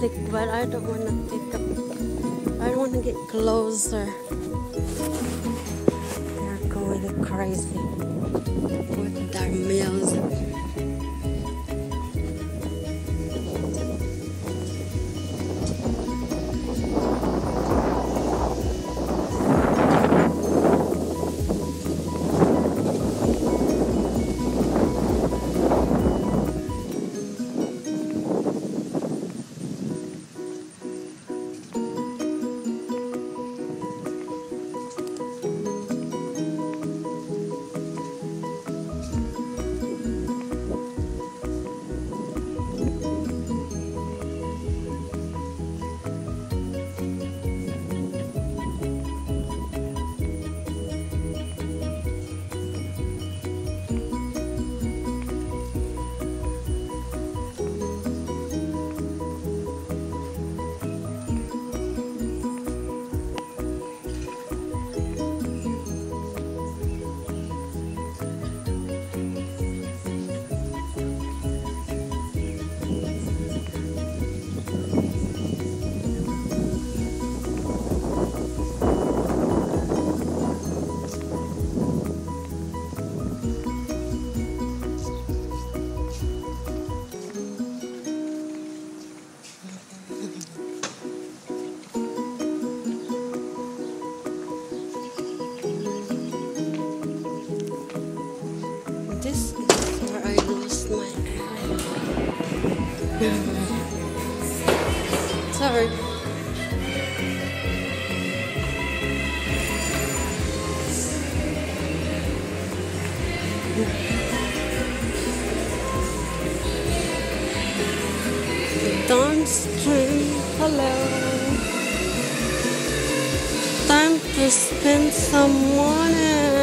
but I don't want to pick up. I don't want to get closer. They're going crazy with their music. Sorry. Stream, hello. Time to spend some morning.